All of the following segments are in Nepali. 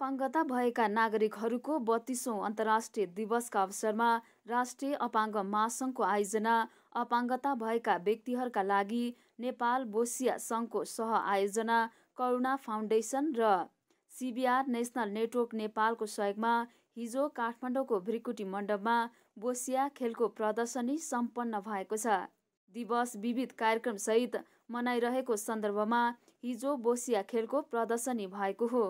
अपाङ्गता भएका नागरिकहरूको बत्तीसौँ अन्तर्राष्ट्रिय दिवसका अवसरमा राष्ट्रिय अपाङ्ग महासङ्घको आयोजना अपाङ्गता भएका व्यक्तिहरूका लागि नेपाल बोसिया सङ्घको सह आयोजना करुणा फाउन्डेसन र सिबिआर नेसनल नेटवर्क नेपालको सहयोगमा हिजो काठमाडौँको भ्रिकुटी मण्डपमा बोसिया खेलको प्रदर्शनी सम्पन्न भएको छ। दिवस विविध कार्यक्रमसहित मनाइरहेको सन्दर्भमा हिजो बोसिया खेलको प्रदर्शनी भएको हो।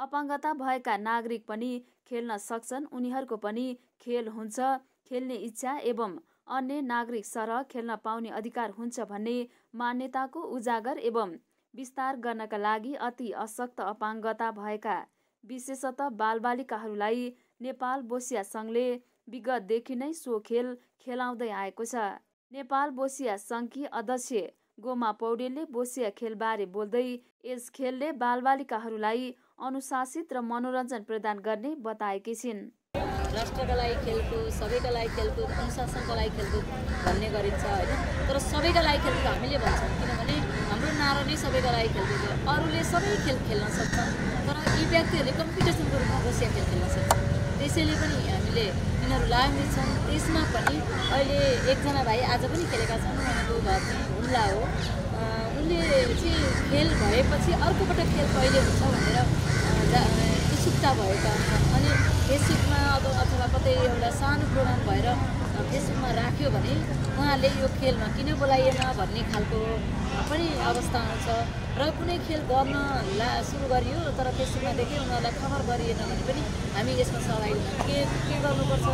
अपाङ्गता भएका नागरिक पनि खेल्न सक्छन्। उनीहरूको पनि खेल हुन्छ खेल्ने इच्छा एवं अन्य नागरिक सरह खेल्न पाउने अधिकार हुन्छ भन्ने मान्यताको उजागर एवं विस्तार गर्नका लागि अति अशक्त अपाङ्गता भएका विशेषतः बालबालिकाहरूलाई नेपाल बोसिया सङ्घले विगतदेखि नै सो खेल खेलाउँदै आएको छ। नेपाल बोसिया सङ्घकी अध्यक्ष गोमा पौडेलले बोसिया खेलबारे बोल्दै यस खेलले बालबालिकाहरूलाई अनुशासित र मनोरञ्जन प्रदान गर्ने बताएकी छिन्। राष्ट्रका लागि खेलकुद सबैका लागि खेलकुद अनुशासनका लागि खेलकुद भन्ने गरिन्छ होइन। तर सबैका लागि खेलकुद हामीले भन्छौँ किनभने हाम्रो नारा नै सबैका लागि खेलकुद अरूले सबै खेल खेल्न सक्छन् तर यी व्यक्तिहरूले कम्पिटिसनको रूपमा रसिया खेल खेल्न सक्छन्। त्यसैले पनि हामीले यिनीहरू लाभान्वित छन्। त्यसमा पनि अहिले एकजना भाइ आज पनि खेलेका छन्। उहाँको घर चाहिँ हुम्ला हो उनले चाहिँ खेल भएपछि अर्कोपटक खेल कहिले हुन्छ भनेर उत्सुकता भएका हुन्छन्। अनि फेसबुकमा अब अथवा कतै एउटा सानो प्रोग्राम भएर फेसबुकमा राख्यो भने उहाँले यो खेलमा किन बोलाइएन भन्ने खालको पनि अवस्था आउँछ। र कुनै खेल गर्न ला सुरु गरियो तर देख्यो उनीहरूलाई खबर गरिएन भने पनि हामी यसमा सहभागी के के गर्नुपर्छ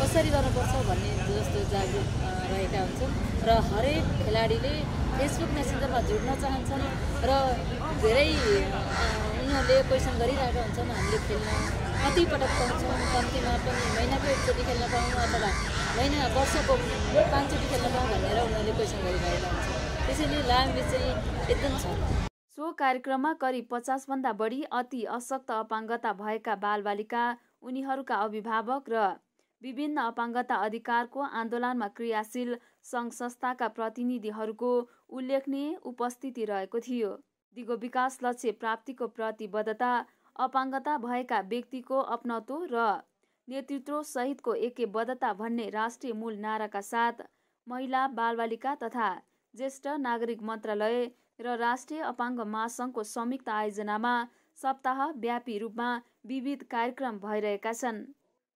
कसरी गर्नुपर्छ भन्ने जस्तो जागरुक रहेका हुन्छन्। र हरेक खेलाडीले फेसबुक मेसेन्जरमा जोड्न चाहन्छन् र धेरै उनीहरूले क्वेसन गरिरहेका हुन्छन् हामीले खेल्न कति पटक पाउँछौँ कम्तीमा पनि महिनाको एकचोटि खेल्न पाउँ अथवा महिना वर्षको पाँचचोटि खेल्न पाउँ भनेर उनीहरूले क्वेसन गरिरहेका हुन्छन्। त्यसैले लाभ चाहिँ एकदम छ। सो कार्यक्रममा करिब पचासभन्दा बढी अति अशक्त अपाङ्गता भएका बालबालिका उनीहरूका अभिभावक र विभिन्न अपाङ्गता अधिकारको आन्दोलनमा क्रियाशील सङ्घ संस्थाका प्रतिनिधिहरूको उल्लेखनीय उपस्थिति रहेको थियो। दिगो विकास लक्ष्य प्राप्तिको प्रतिबद्धता अपाङ्गता भएका व्यक्तिको अपनत्व र नेतृत्व सहितको एकबद्धता भन्ने राष्ट्रिय मूल नाराका साथ महिला बालबालिका तथा ज्येष्ठ नागरिक मन्त्रालय र राष्ट्रिय अपाङ्ग महासङ्घको संयुक्त आयोजनामा सप्ताहव्यापी रूपमा विविध कार्यक्रम भइरहेका छन्।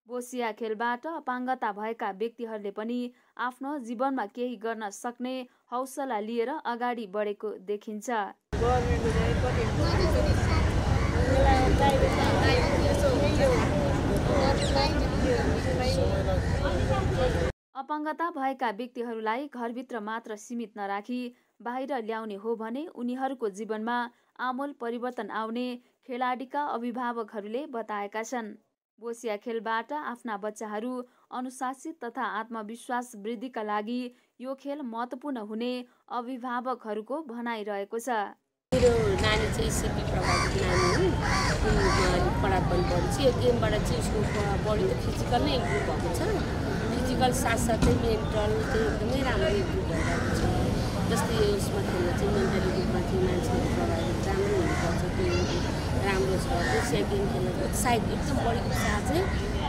बोसिया खेलबाट अपाङ्गता भएका व्यक्तिहरूले पनि आफ्नो जीवनमा केही गर्न सक्ने हौसला लिएर अगाडि बढेको देखिन्छ। अपाङ्गता भएका व्यक्तिहरूलाई घरभित्र मात्र सीमित नराखी बाहिर ल्याउने हो भने उनीहरूको जीवनमा आमूल परिवर्तन आउने खेलाडीका अभिभावकहरूले बताएका छन्। बोसिया खेलबाट आफ्ना बच्चाहरू अनुशासित तथा आत्मविश्वास वृद्धिका लागि यो खेल महत्त्वपूर्ण हुने अभिभावकहरूको भनाइरहेको छ। मेरो नानी चाहिँ सिपी प्रभावित नानी हो। पढाइ पनि पढ्छ यो गेमबाट चाहिँ उसको बडी त फिजिकल नै इम्प्रुभ भएको छ। फिजिकल साथसाथै मेन्टल चाहिँ एकदमै राम्रो इम्प्रुभ भइरहेको जस्तै उसमा खेल्दा चाहिँ मेन्टली चाहिँ मान्छेहरू प्रभावित राम्रो हुनुपर्छ त्यो राम्रो छ। एसिया गेम खेल्दा उत्साहित एकदम बढी उत्साह चाहिँ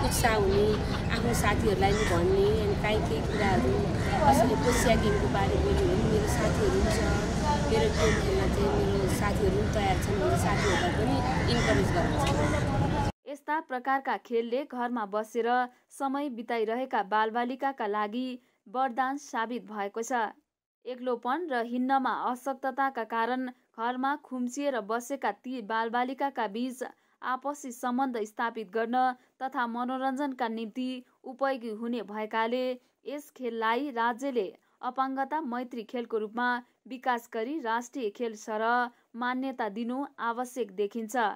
उत्साह हुने आफ्नो साथीहरूलाई नि भन्ने अनि काहीँ केही कुराहरू कसैले एसिया गेमको बारे बोल्यो भने मेरो साथीहरू पनि छ। मेरो गेम खेल्न चाहिँ मेरो साथीहरू पनि तयार छन् भने साथीहरूलाई पनि इन्करेज गर्नुहुन्छ यस्ता प्रकारका खेलले घरमा बसेर समय बिताइरहेका बालबालिकाका लागि वरदान साबित भएको छ। एक्लोपन र हिन्नमा अशक्तताका कारण घरमा खुम्चिएर बसेका ती बालबालिकाका बीच आपसी सम्बन्ध स्थापित गर्न तथा मनोरञ्जनका निम्ति उपयोगी हुने भएकाले यस खेललाई राज्यले अपाङ्गता मैत्री खेलको रूपमा विकास गरी राष्ट्रिय खेल सरह मान्यता दिनु आवश्यक देखिन्छ।